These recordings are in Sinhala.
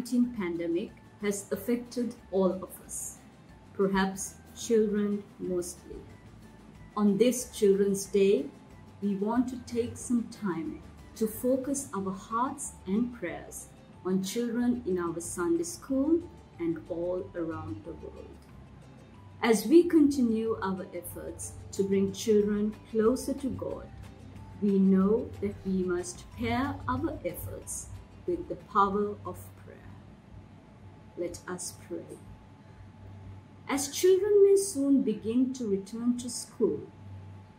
19 pandemic has affected all of us, perhaps children mostly. On this Children's Day, we want to take some time to focus our hearts and prayers on children in our Sunday school and all around the world. As we continue our efforts to bring children closer to God, we know that we must pair our efforts with the power of. Let us pray. As children may soon begin to return to school,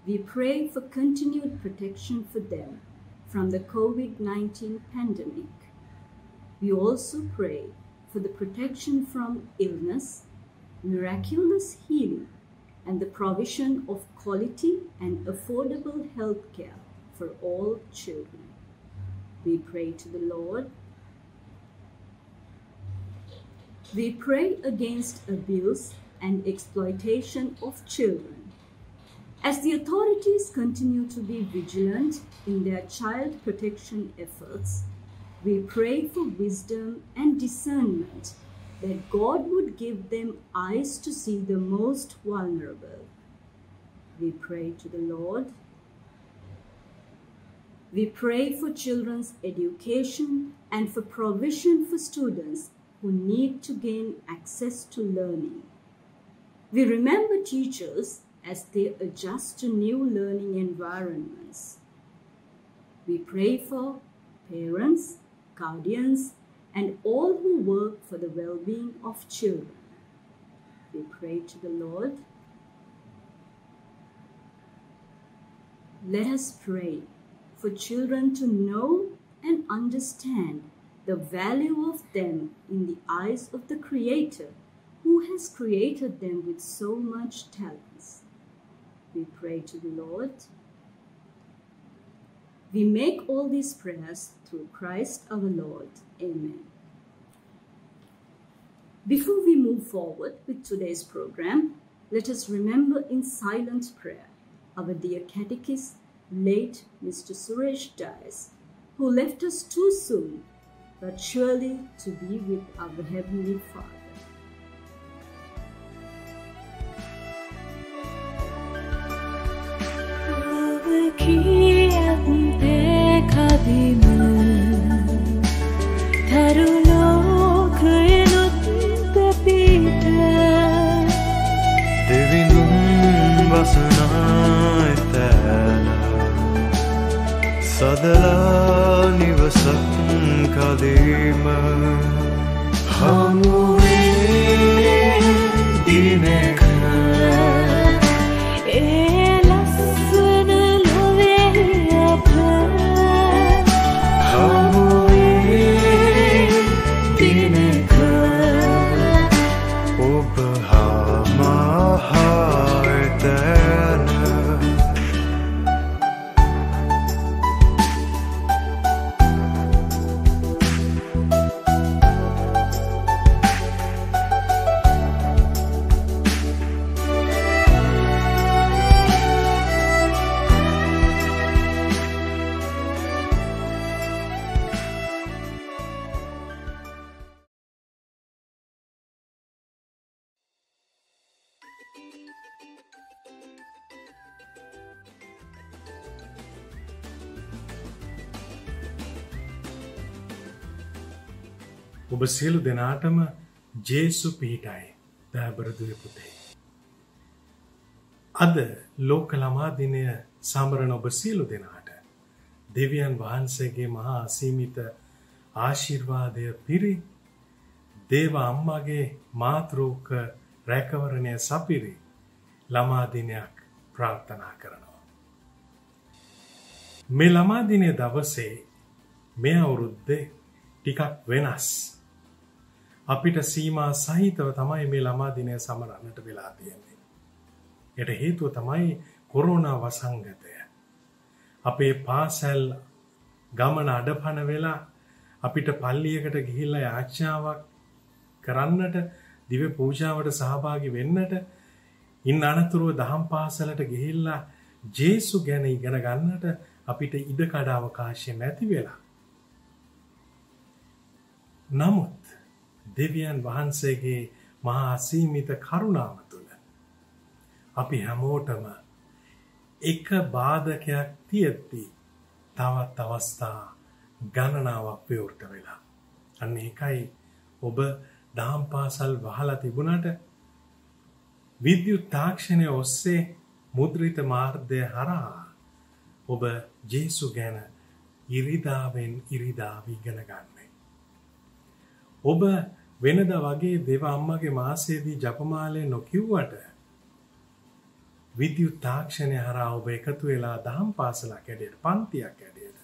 we pray for continued protection for them from the COVID 19 pandemic. We also pray for the protection from illness, miraculous healing, and the provision of quality and affordable health care for all children. We pray to the Lord. We pray against abuse and exploitation of children. As the authorities continue to be vigilant in their child protection efforts, we pray for wisdom and discernment that God would give them eyes to see the most vulnerable. We pray to the Lord. We pray for children's education and for provision for students who need to gain access to learning. We remember teachers as they adjust to new learning environments. We pray for parents, guardians, and all who work for the well being of children. We pray to the Lord. Let us pray for children to know and understand the value of them in the eyes of the Creator who has created them with so much talents. We pray to the Lord. We make all these prayers through Christ our Lord. Amen. Before we move forward with today's program, let us remember in silent prayer our dear catechist, late Mr. Suresh Dias, who left us too soon, but surely to be with our Heavenly Father. සදලා නිවසක් කදීම හමුවේ දිනක ඔබ සියලු දෙනාටම ජේසු පිහිටයි දෑබරදුව පුතේ. අද ලෝක ළමා දිනය සමරන ඔබ සියලු දෙනාට දෙවියන් වහන්සේගේ මහා අසීමිත ආශිර්වාදය පිරි දේව අම්මාගේ මාතෘක රැකවරණය සපිරි ළමාදිනයක් ප්‍රාර්ථනා කරනවා. මේ ළමාදිනය දවසේ මේ අවුරුද්දේ ටිකක් වෙනස්. අපිට සීමා සහිතව තමයි මේ ළමා දිනය සමරන්නට වෙලා තියෙන්නේ. යට හේතුව තමයි කොරෝනා වසංගතය. අපේ පාසැල් ගමන අඩපන වෙලා අපිට පල්ලියකට ගිහිල්ලා යාච්ඡාවක් කරන්නට දිව පූජාවට සහභාගි වෙන්නට ඉන් අනතුරුව දහම් පාසලට ගිහිල්ලා ජේසු ගැන ඉගෙන ගන්නට අපිට ඉඩකඩ අවකාශය නැති වෙලා. නමුත් දෙවියන් වහන්සේගේ මහා අසීමිත කරුණාව තුළ අපි හැමෝටම එක බාධකයක් තියෙද්දී තවත් අවස්ථා ගණනාවක් විවෘත වෙලා. අන්න ඒකයි ඔබ දහම් පාසල් වහලා තිබුණට විද්‍යුත් තාක්ෂණය ඔස්සේ මුද්‍රිත මාර්ගය හරහා ඔබ ජේසු ගැන ඉරිදාවෙන් ඉරිදා ඉගෙන ගන්නේ. ඔබ වෙනද වගේ දෙව අම්මගේ මාසේදී ජපමාලය නොකිව්වට විද්‍යුත් තාක්ෂණය හරහා ඔබ එකතු වෙලා දහම් පාසලක් ඇඩයට පන්තියක් ඇඩයට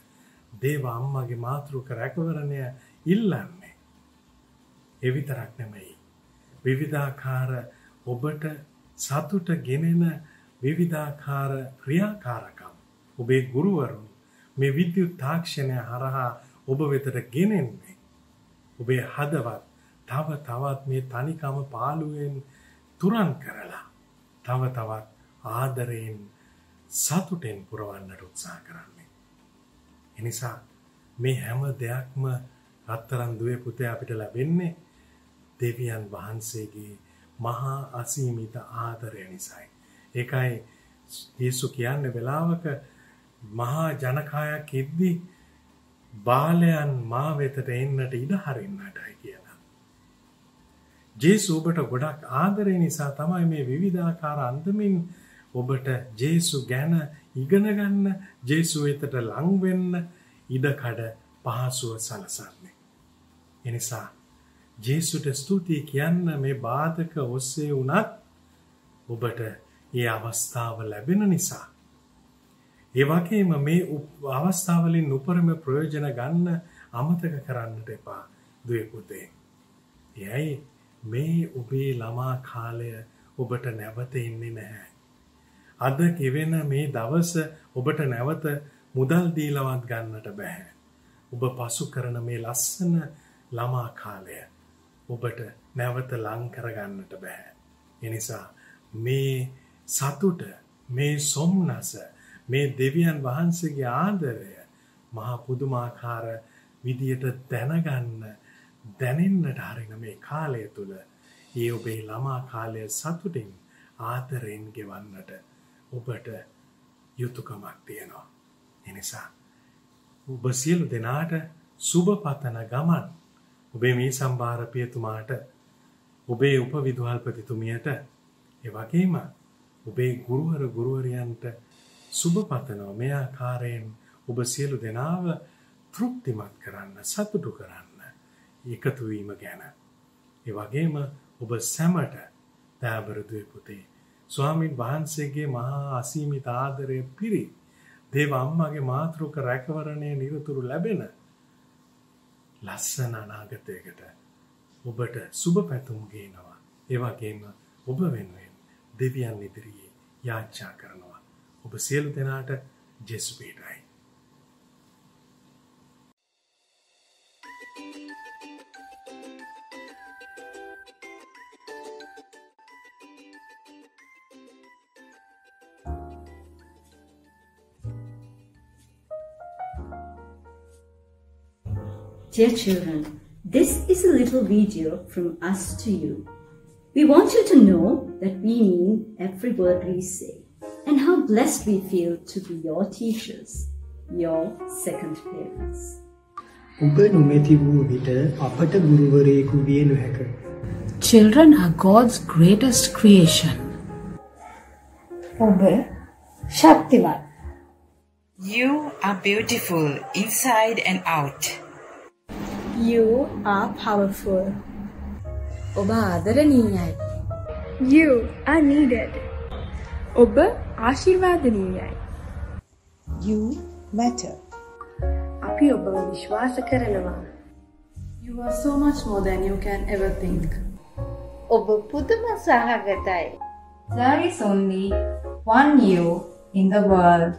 දේව අම්මගේ මාතෘක රැකවරණය ඉල්ලන්නේ. එවිතරක් නෙමෙයි. විවිධාකාර ඔබට සතුට ගෙනෙන විවිධාකාර ක්‍රියාකාරකම් ඔබේ ගුරුවරුන් මේ විද්‍යුත් තාක්ෂණය හරහා ඔබ වෙතට ගෙනෙන්නේ. ඔබේ හදවත් තව තවත් මේ තනිකම පාළුවෙන් තුරන් කරලා තව තවත් ආදරයෙන් සතුටෙන් පුරවන්නට උත්සාහ කරන්නේ. එනිසා මේ හැම දෙයක්ම රත්තරන් දුවේ පුතේ අපිට ලැබෙන්නේ දෙවියන් වහන්සේගේ මහා අසීමිත ආදරය නිසායි. ඒකයි යේසු කියන්නේ වෙලාවක මහා ජනකායක් ඉද්දි බාලයන් මා වෙතට එන්නට ඉඩ හරින්නටයි කියලා. ජේසු ඔබට ගොඩක් ආදරය නිසා තමයි මේ විවිධාකාර අන්දමින් ඔබට ජේසු ගැන ඉගෙන ගන්න ජේසු වෙතට ලං වෙන්න ඉඩකඩ පහසුව සලසන්නේ. එනිසා ජේසුට ස්තුතියි කියන්න මේ බාධක ඔස්සේ වුණත් ඔබට ඒ අවස්ථාව ලැබෙන නිසා. ඒ වගේම මේ අවස්ථාවලින් උපරිම ප්‍රයෝජන ගන්න අමතක කරන්නට එපා දුවේ පුතේ. එයයි මේ ඔබේ ළමා කාලය ඔබට නැවත එන්නේ නැහැ. අද ගෙවෙන මේ දවස ඔබට නැවත මුදල් දීලවත් ගන්නට බෑ. ඔබ පසු කරන මේ ලස්සන ළමා කාලය ඔබට නැවත ලං කරගන්නට බෑ. එනිසා මේ සතුට මේ සොම්නස මේ දෙවියන් වහන්සේගේ ආදරය මහා පුදුමාකාර විදියට දැනගන්න දැනෙන්නට හරින මේ කාලය තුළ ඒ ඔබේ ළමා කාලය සතුටින් ආදරයෙන් ගෙවන්නට ඔබට යුතුකමක් තියෙනවා. එනිසා ඔබ සියලු දෙනාට සුබ පතන ගමන් ඔබේ මේ සම්භාර පියතුමාට ඔබේ උපවිදුහල්පතිතුමියට ඒ වගේම ඔබේ ගුරුවර ගුරුවරයන්ට සුබ පතනවා මේ ආකාරයෙන් ඔබ සියලු දෙනාව තෘප්තිමත් කරන්න සතුටු කරන්න එකතු වීම ගැන. ඒ වගේම ඔබ සැමට දෑබරදුවේ පුතේ ස්වාමින් වහන්සේගේ මහා අසීමිත ආදරය පිරි දේව අම්මගේ මාතෘක රැකවරණය නිරතුරු ලැබෙන ලස්සන අනාගතයකට ඔබට සුබ පැතුම් ගේනවා. ඒ වගේම ඔබ වෙනුවෙන් දෙවියන් ඉදිරියේ යාච්ඡා කරනවා. ඔබ සියලු දෙනාට Jesus Dear children, this is a little video from us to you. We want you to know that we mean every word we say and how blessed we feel to be your teachers, your second parents. ඔබ නොමැති වූ විට අපට ගුරුවරයෙකු විය නොහැක. Children are God's greatest creation. ඔබ ශක්තිවත්. You are beautiful inside and out. You are powerful. ඔබ ආදරණීයයි. You are needed. ඔබ ආශිර්වාදනීයයි. You matter. අපි ඔබව විශ්වාස කරනවා. You are so much more than you can ever think. ඔබ පුදුම සහගතයි. There is only one you in the world.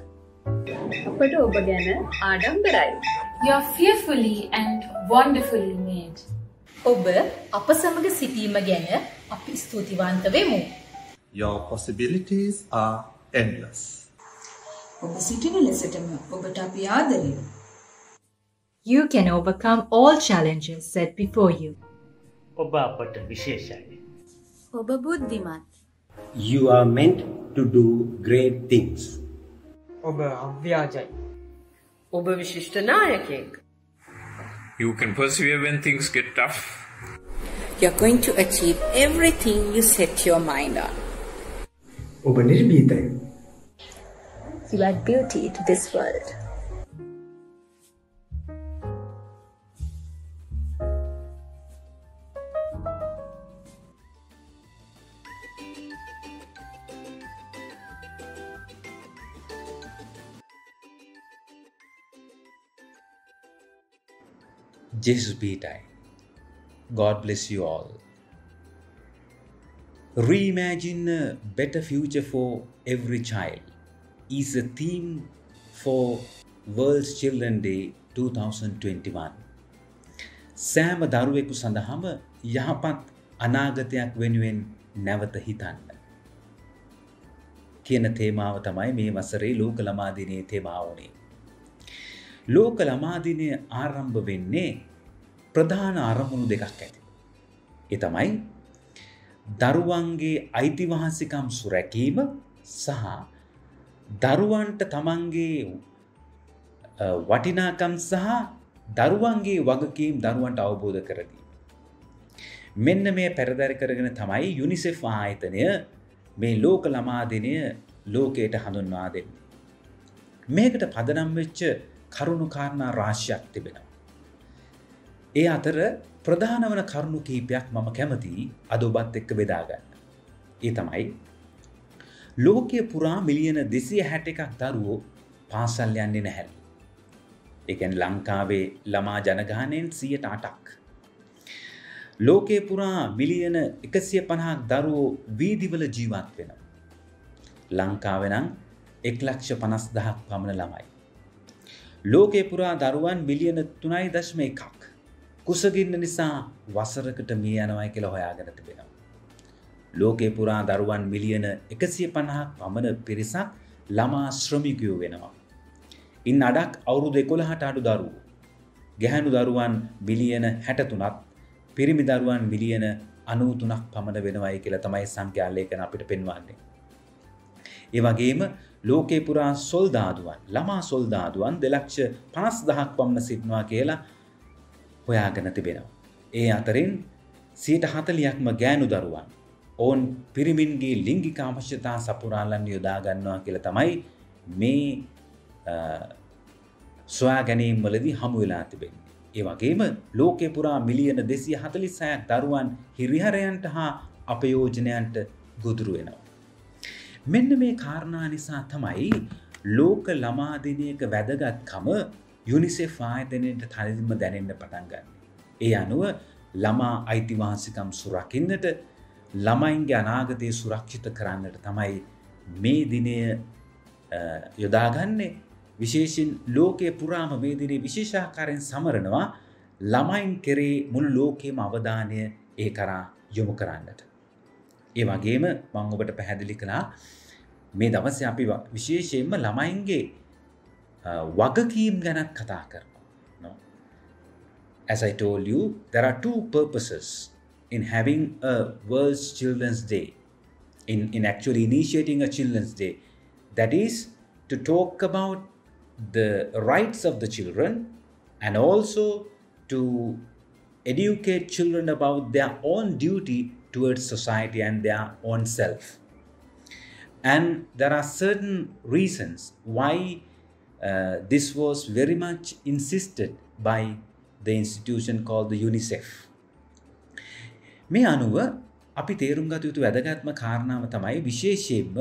අපට ඔබ ගැන ආඩම්බරයි. You are fearfully and wonderfully made. ඔබ අප සමග සිටීම ගැන අපි ස්තුතිවන්ත වෙමු. Your possibilities are endless. ඔබ සිටින ලෙසටම ඔබට අපි ආදරය. You can overcome all challenges set before you. ඔබ අපට විශේෂයි. ඔබ බුද්ධිමත්. You are meant to do great things. ඔබ අව්‍යාජයි. You can persevere when things get tough. You're going to achieve everything you set your mind on. You add beauty to this world. Jesus be time. God bless you all. Reimagine a better future for every child is a theme for World's Children Day 2021. සෑම දරුවෙකු සඳහාම යහපත් අනාගතයක් වෙනුවෙන් නැවත හිතන්න. කියන තේමාව තමයි මේ වසරේ ලෝක ළමා දිනයේ තේමාව වුණේ. ලෝක ළමා දිනය ආරම්භ වෙන්නේ ප්‍රධාන අරමුණු දෙකක් ඇති. ඒ තමයි දරුවන්ගේ අයිතිවාසිකම් සුරැකීම සහ දරුවන්ට තමන්ගේ වටිනාකම් සහ දරුවන්ගේ වගකීම් දරුවන්ට අවබෝධ කරදී. මෙන්න මේ පැරදැරි කරගෙන තමයි යුනිසෙෆ් ආයතනය මේ ලෝක ළමාදිනය ලෝකයට හඳුන්වා දෙන්නේ. මේකට පදනම් වෙච්ච කරුණු කාරණා රාශියක් තිබෙනවා. ඒ අතර ප්‍රධාන වන කරුණු කීපයක් මම කැමති අද ඔබත් එක්ක බෙදාගන්න. ඒ තමයි ලෝකය පුරා මිලියන දෙසිය හැට එකක් දරුවෝ පාසල් යන්නේ නැහැල්. එකන් ලංකාවේ ළමා ජනගානයෙන් සියට අටක්. ලෝකයේ පුරා මිලියන එකසිය පණහක් දරුවෝ වීදිවල ජීවත් වෙන. ලංකාවෙනම් එක් ලක්ෂ පනස් දහක් පමණ ළමයි. ලෝකේ පුරා දරුවන් මිලියන තුනයි දශ්ම එකක්. කුසගින්න නිසා වසරකට මිය යනවයි කියලා හොයාගෙන තිබෙනවා. ලෝකේ පුරා දරුවන් මිලියන එකසිය පණහක් පමණ පිරිසක් ළමා ශ්‍රමිකයෝ වෙනවා. ඉන් අඩක් අවුරුදු එකොළහට අඩු දරුවෝ. ගැහැනු දරුවන් මිලියන හැටතුනත් පිරිමි දරුවන් මිලියන අනූතුනක් පමණ වෙනවයි කියලා තමයි සංඛ්‍යාලේකන අපිට පෙන්වන්නේ. ඒ වගේම ලෝකේ පුරා සොල්දාදුවන් ළමා සොල්දාදුවන් දෙලක්ෂ පනස් දහක් පමණ සිටිනවා කියලා හොයාගෙන තිබෙනවා. ඒ අතරින් සීට හතලියක්ම ගෑනු දරුවන් ඔවුන් පිරිමින්ගේ ලිංගික අවශ්‍යතා සපුරාලන් යොදා ගන්නවා කියලා තමයි මේ සොයා ගැනීම් වලදී හමු වෙලා තිබෙන්නේ. ඒ වගේම ලෝකේ පුරා මිලියන 246ක් දරුවන් හිරිහැරයන්ට හා අපයෝජනයන්ට ගොදුරු වෙනවා. මෙන්න මේ කාරණා නිසා තමයි ලෝක ළමා දිනයක වැදගත්කම යුනිසෙෆ් ආයතනයට තනින්ම දැනෙන්න පටන් ගන්න. ඒ අනුව ළමා අයිතිවාසිකම් සුරකින්නට ළමයින්ගේ අනාගතය සුරක්ෂිත කරන්නට තමයි මේ දිනය යොදාගන්නේ විශේෂෙන් ලෝකයේ පුරාම මේ දිනේ විශේෂාකාරයෙන් සමරනවා ළමයින් කෙරේ මුළු ලෝකයේම අවධානය ඒ කරා යොමු කරන්නට. ඒ වගේම මම ඔබට පැහැදිලි කළා මේ දවසේ අපි විශේෂයෙන්ම ළමයින්ගේ වගකීම් ගැනත් කතා කරනවා. No? As I told you, there are two purposes in having a World's Children's Day, in, in actually initiating a Children's Day. That is to talk about the rights of the children and also to educate children about their own duty towards society and their own self. And there are certain reasons why uh, this was very much insisted by the institution called the UNICEF. මේ අනුව අපි තේරුම් ගත යුතු වැදගත්ම කාරණාව තමයි විශේෂයෙන්ම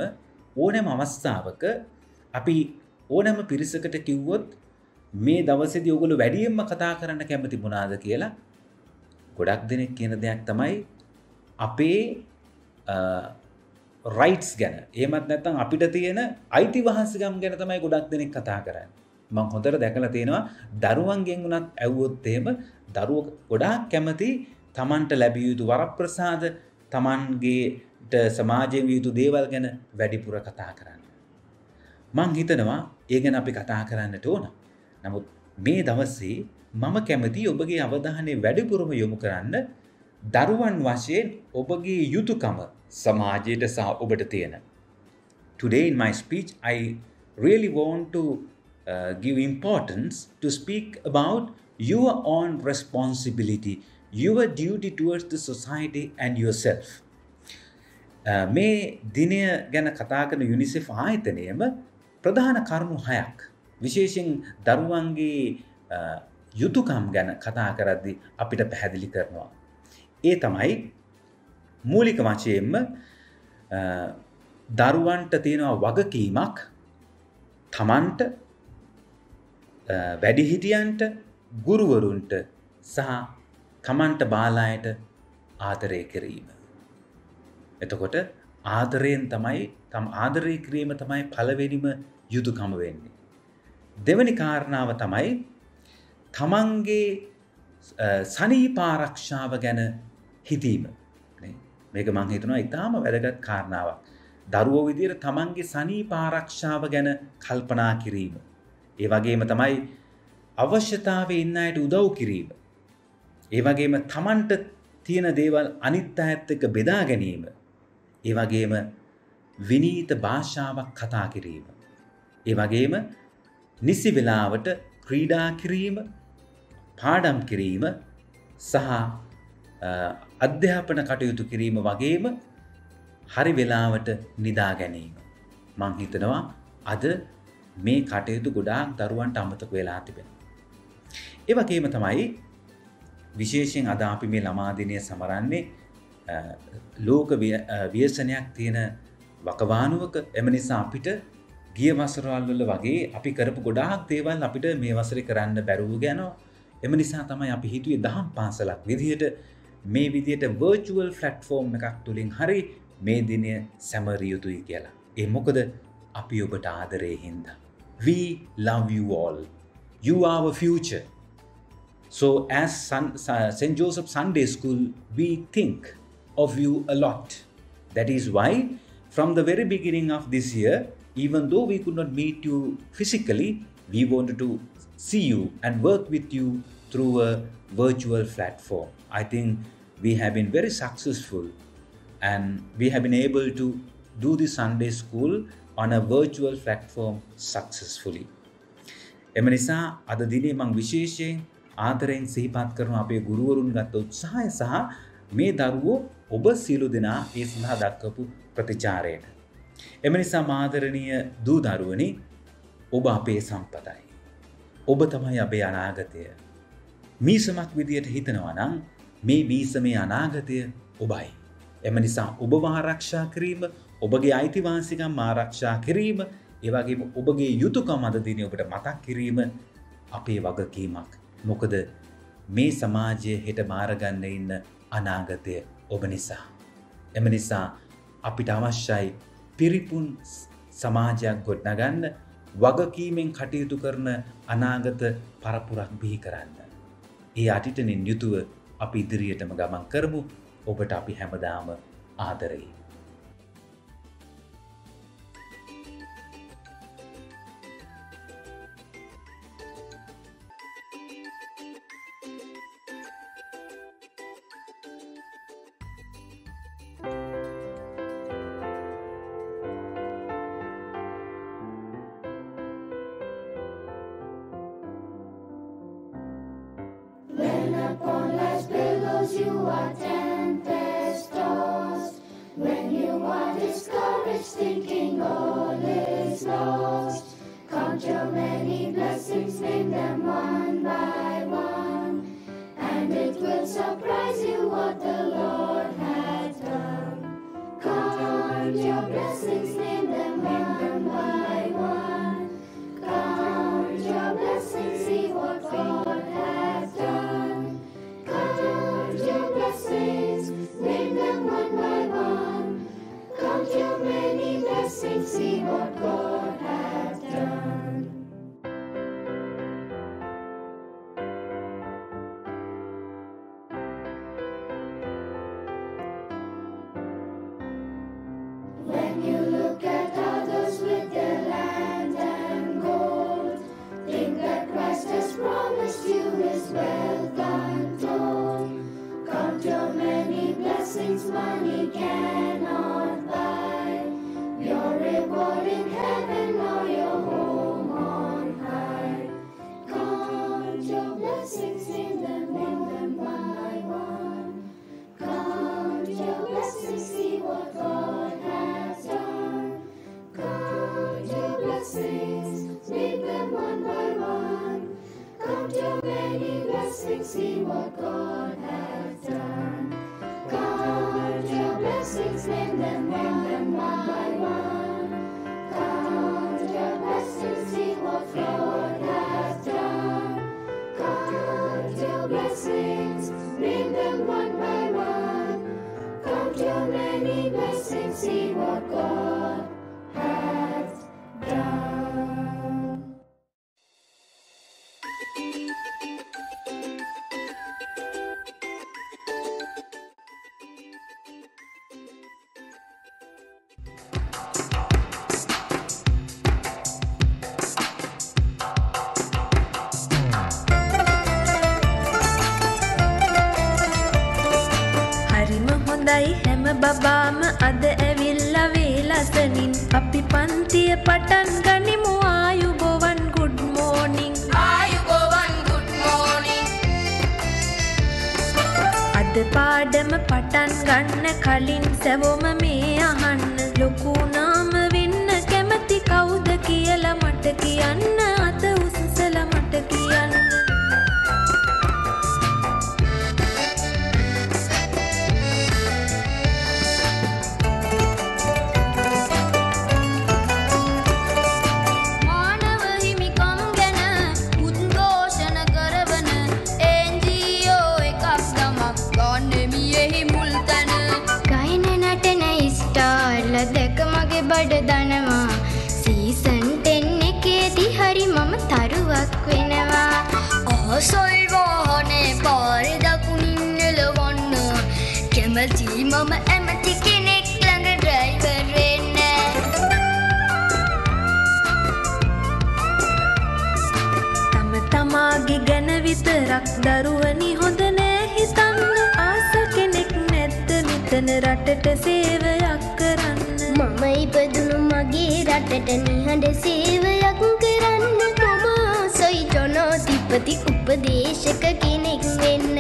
ඕනෑම අවස්ථාවක අපි ඕනෑම පිරිසකට කිව්වොත් මේ දවසේදී ඔයගොල්ලෝ වැඩියෙන්ම කතා කරන්න කැමති මොනවාද කියලා ගොඩක් දෙනෙක් කියන දෙයක් තමයි අපේ රයිටස් ගැන ඒමත් නැත්තම් අපිට තියෙන අයිතිවාසිකම් ගැන තමයි ගොඩක් දෙනෙක් කතා කරන්න මං හොඳට දැකලා තියෙනවා දරුවන්ගෙන් වුණත් ඇව්වොත් එහෙම දරුව ගොඩාක් කැමති තමන්ට ලැබිය යුතු වරප්‍රසාද තමන්ගේට සමාජයෙන් විය යුතු දේවල් ගැන වැඩිපුර කතා කරන්න. මං හිතනවා ඒ ගැන අපි කතා කරන්නට ඕන. නමුත් මේ දවස්සේ මම කැමති ඔබගේ අවධානය වැඩිපුරම යොමු කරන්න දරුවන් වශයෙන් ඔබගේ යුතුකම සමාජයට සහ ඔබට තියෙන. Today in my speech, I really want to uh, give importance to speak about your own responsibility, your duty towards the society and yourself. Uh, මේ දිනය ගැන කතා කරන යුනිසෙෆ් ආයතනයම ප්‍රධාන කරුණු හයක් විශේෂෙන් දරුවන්ගේ uh, යුතුකම් ගැන කතා කරද්දි අපිට පැහැදිලි කරනවා. ඒ තමයි මූලික වශයෙන්ම දරුවන්ට තියෙනවා වගකීමක් තමන්ට වැඩිහිටියන්ට ගුරුවරුන්ට සහ තමන්ට බාලායට ආදරය කිරීම. එතකොට ආදරයෙන් තමයි තම ආදරය කිරීම තමයි පළවෙනිම යුතුකම වෙන්නේ. දෙවනි කාරණාව තමයි තමන්ගේ සනීපාරක්ෂාව ගැන හිතීම මේක මං හිතනවා ඉතාම වැදගත් කාරණාවක්. දරුවෝ විදියට තමන්ගේ සනීපාරක්ෂාව ගැන කල්පනා කිරීම. ඒ වගේම තමයි අවශ්‍යතාව ඉන්න අයට උදව් කිරීම. ඒ වගේම තමන්ට තියෙන දේවල් අනිත් අයත් එක්ක බෙදා ගැනීම. ඒ වගේම විනීත භාෂාවක් කතා කිරීම. ඒ වගේම නිසි වෙලාවට ක්‍රීඩා කිරීම පාඩම් කිරීම සහ අධ්‍යාපන කටයුතු කිරීම වගේම හරි වෙලාවට නිදා ගැනීම. මං හිතනවා අද මේ කටයුතු ගොඩාක් දරුවන්ට අමතක වෙලා තිබෙන. ඒ වගේම තමයි විශේෂයෙන් අද අපි මේ ළමාදිනය සමරන්නේ ලෝක ව්‍යසනයක් තියෙන වකවානුවක එම නිසා අපිට ගිය වසරවල් වල වගේ අපි කරපු ගොඩාක් දේවල් අපිට මේ වසරේ කරන්න බැරුව ගැනවා. එම නිසා තමයි අපි හිතුවේ දහම් පාසලක් විදිහට මේ විදියට වර්චුවල් ෆ්ලට්ෆෝර්ම් එකක් තුළින් හරි මේ දිනය සැමරිය යුතුයි කියලා. ඒ මොකද අපි ඔබට ආදරේ හින්දා. We love you all. You are our future. So as Sun, St. Joseph Sunday School, we think of you a lot. That is why from the very beginning of this year, even though we could not meet you physically, we wanted to see you and work with you through a virtual platform. I think we have been very successful and we have been able to do the Sunday school on a virtual platform successfully. එම නිසා අද දිනේ මං විශේෂයෙන් ආදරයෙන් සිහිපත් කරන අපේ ගුරුවරුන් ගත්ත උත්සාහය සහ මේ දරුවෝ ඔබ සියලු දෙනා ඒ සඳහා දක්වපු ප්‍රතිචාරයට. එම නිසා මාදරණීය දූ දරුවනි ඔබ අපේ සම්පතයි. ඔබ තමයි අපේ අනාගතය. මීසමක් විදියට හිතනවා නම් මේ මීසමේ අනාගතය ඔබයි. එම නිසා ඔබ ආරක්ෂා කිරීම ඔබගේ අයිතිවාසිකම් ආරක්ෂා කිරීම ඒවගේම ඔබගේ යුතුකම් අද දින ඔබට මතක් කිරීම අපේ වගකීමක්. මොකද මේ සමාජය හෙට මාරගන්න ඉන්න අනාගතය ඔබ නිසා. එම නිසා අපිට අවශ්‍යයි පිරිපුන් සමාජයක් ගොඩනගන්න වගකීමෙන් කටයුතු කරන අනාගත පරපුරක් බිහි කරන්න. ඒ අටිටනින් යුතුව අපි ඉදිරියටම ගමන් කරමු ඔබට අපි හැමදාම ආදරෙයි. When upon thinking of. See what God many blessings, see what God පන්තිය පටන් ගනිමු. ආයුබෝවන් ගුඩ් මෝනිං ආයුබෝවන් good morning. අද පාඩම පටන් ගන්න කලින් සැවොම මේ අහන්න. ලොකු නාම වෙන්න කැමති කවුද කියලා මට කියන්න කැමති මම ඇමති කෙනෙක් ළඟ ඩ්‍රයිවර් වෙන්න. තම තමාගේ ගැන විතරක් දරුවනි හොඳ නෑ හිතන්න. ආස කෙනෙක් නැද්ද මෙතන රටට සේවයක් කරන්න? මම ඉපදුණු මගේ රටට නිහඬ සේවයක් කරන්න. මම ආසයි ජනාධිපති උපදේශක කෙනෙක් වෙන්න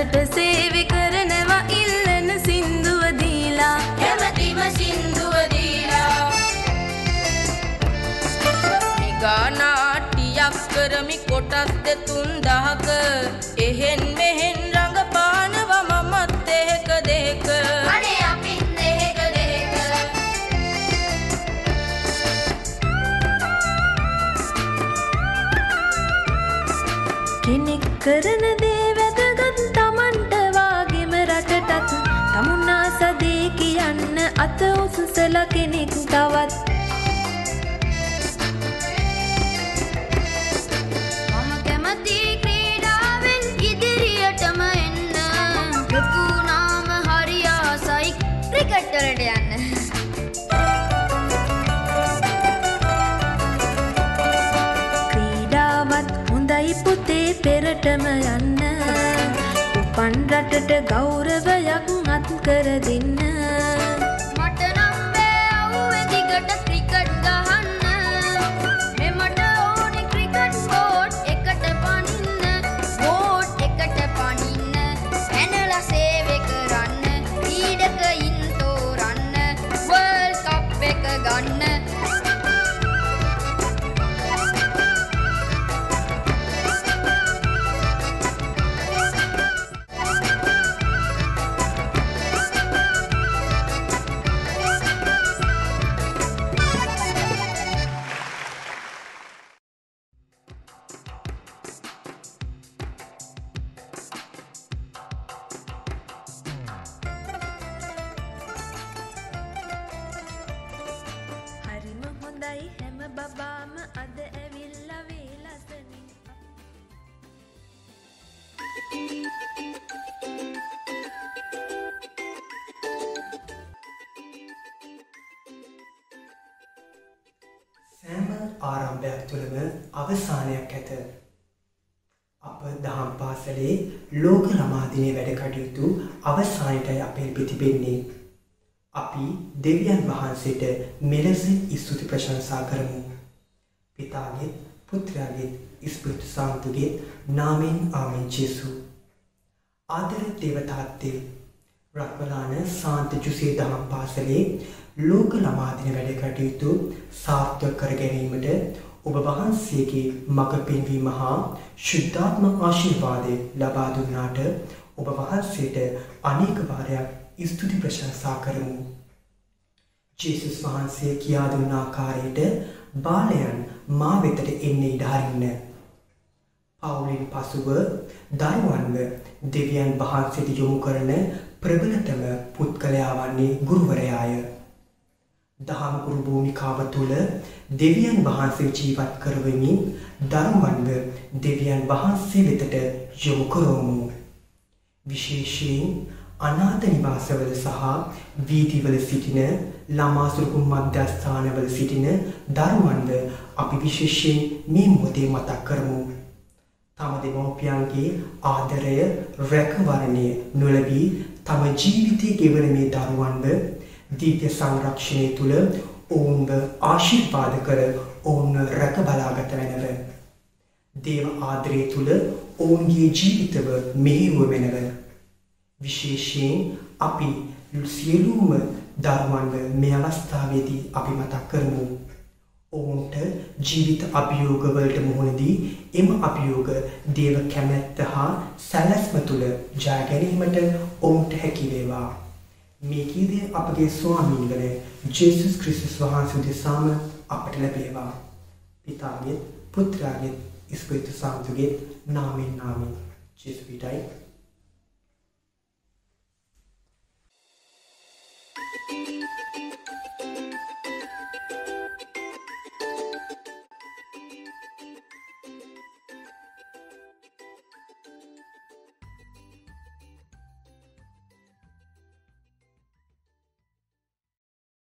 රටට සේවි කරනවා ඉල්ලන සින්දුව දීලා. කැමතිම සින්දුව දීලා. නිගානාටියක් කරමි කොටස් දෙතුන් දහක. එහෙන් මෙහෙන් රඟපානව මමත් එහෙක දෙක අනේ අපිත් දෙහෙක දෙහෙක. කෙනෙක් කරන කියන්න අත උසසල කෙනෙක් තවත්. මම කැමති ක්‍රීඩාවෙන් ඉදිරියටම එන්න. ලොකු නාම හරි ආසයි ක්‍රිකට් වලට යන්න. ක්‍රීඩාවත් හොඳයි පුතේ පෙරටම යන්න. උපන් රටට ගෞරවයක් අත් කර දෙන්න. ආරම්භයක් තුළම අවසානයක් ඇත. අප දහම් පාසලේ ලෝක ළමාදිනය වැඩ කටයුතු අවසානයටයි අපේ පිතිබෙන්නේ. අපි දෙවියන් වහන්සේට මෙලෙස ස්තුති ප්‍රශංසා කරමු. පිතාගෙත් පුත්‍රයාගෙත් ස්පෘතු සාන්තුගෙත් නාමෙන් ආමෙන් ජේසු. ආදර දේවතාත්තේ රක්වලාන සාන්ත ජුසේ දහම් පාසලේ ලෝක ළමාදින වැඩ කටයුතු සාර්ථක කර ගැනීමට ඔබ වහන්සේගේ මඟ පෙන්වීම හා ශුද්ධාත්ම ආශිර්වාදය ලබා දුන්නාට ඔබ වහන්සේට අනේක වාරයක් ස්තුති ප්‍රශංසා කරමු. ජේසුස් වහන්සේ කියා දුන්න ආකාරයට බාලයන් මා වෙතට එන්න ඉඩ හරින්න. පවුලින් පසුව දරුවන්ව දෙවියන් වහන්සේට යොමු කරන ප්‍රබලතම පුද්ගලයා වන්නේ ගුරුවරයාය. දහම් ගුරු භූමිකාව තුළ දෙවියන් වහන්සේ ජීවත් කරවමින් දරුවන්ව දෙවියන් වහන්සේ වෙතට යොමු කරවමු. විශේෂයෙන් අනාථ නිවාසවල සහ වීදිවල සිටින ළමා සුරුකුම් මධ්‍යස්ථානවල සිටින දරුවන්ව අපි විශේෂයෙන් මේ මොහොතේ මතක් කරමු. තම දෙමව්පියන්ගේ ආදරය රැකවරණය නොලැබී තම ජීවිතය ගෙවන මේ දරුවන්ව දීප්‍ය සංරක්ෂණය තුළ ඔවුන්ව ආශිර්වාද කර ඔවුන්ව රැක බලාගත වෙනව. දේව ආදරය තුළ ඔවුන්ගේ ජීවිතව මෙහෙවුව වෙනව. විශේෂයෙන් අපි සියලුම දරුවන්ව මේ අවස්ථාවේදී අපි මතක් කරමු. ඔවුන්ට ජීවිත අභියෝගවලට මුහුණදී එම අභියෝග දේව කැමැත්ත හා සැලැස්ම තුළ ජය ගැනීමට ඔවුන්ට හැකි වේවා. මේ කීදේ අපගේ ස්වාමීන් වන ජේසුස් ක්‍රිස්තුස් වහන්සේ දෙසාම අපට ලැබේවා. පිතාගෙත් පුත්‍රාගෙත් ස්පිරිතු සාන්තුගෙත් නාමෙන් නාමෙන් ජේසුස් පිටයි